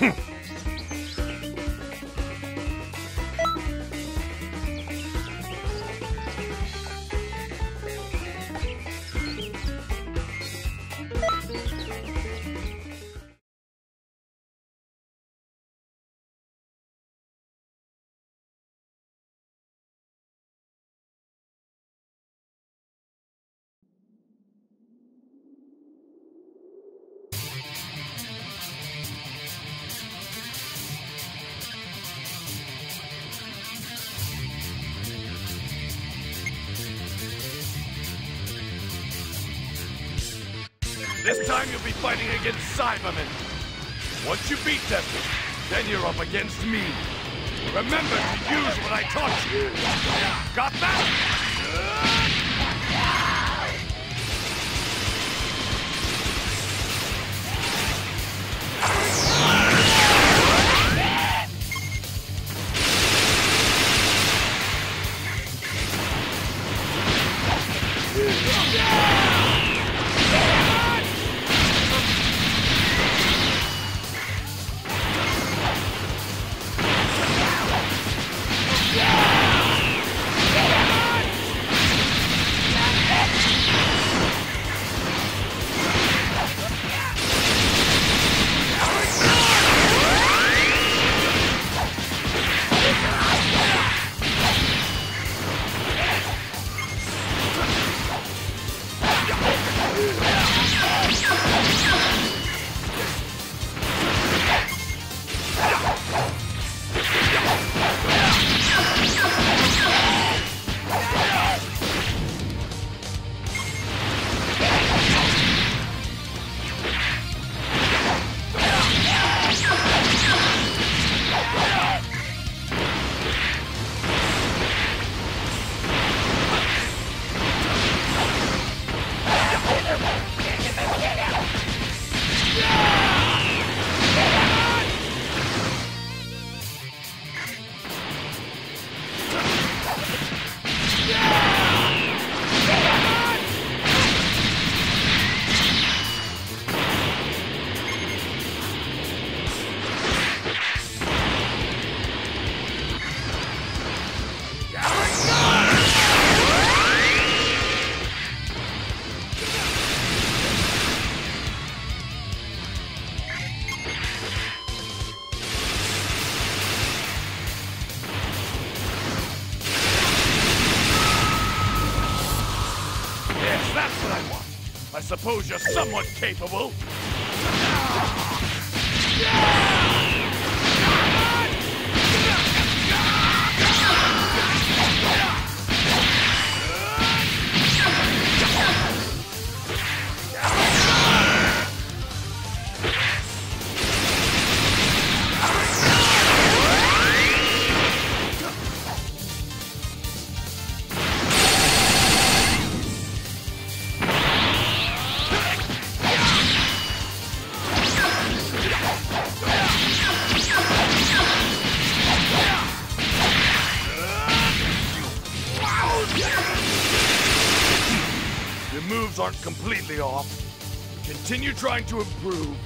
Hmph. This time you'll be fighting against Saibamen. Once you beat them, then you're up against me. Remember to use what I taught you. Got that? Yes, I suppose you're somewhat capable. Aren't completely off. Continue trying to improve,